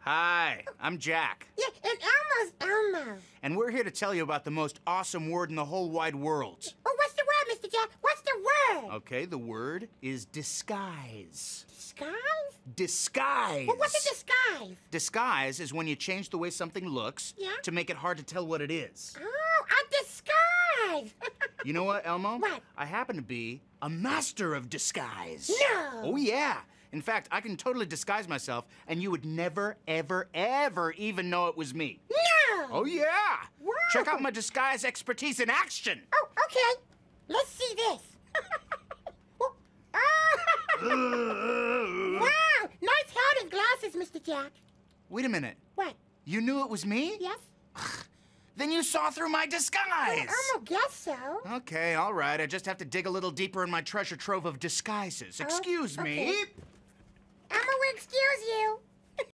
Hi, I'm Jack, Yeah, and Elmo's Elmo. and we're here to tell you about the most awesome word in the whole wide world. Oh, what's the word, Mr. Jack? What's the word? Okay, the word is disguise. Disguise? Disguise. Well, what's a disguise? Disguise is when you change the way something looks Yeah? to make it hard to tell what it is. Oh, a disguise. You know what, Elmo? What? I happen to be a master of disguise. No. Oh, yeah. In fact, I can totally disguise myself, and you would never, ever, ever even know it was me. no. Oh, yeah. Wow. Check out my disguise expertise in action. Oh, okay. Let's see this. Oh, wow, nice hat and glasses, Mr. Jack. Wait a minute. What? You knew it was me? Yes? Then you saw through my disguise. Elmo guess so. Okay, all right. I just have to dig a little deeper in my treasure trove of disguises. Excuse oh, me. okay. Elmo will excuse you.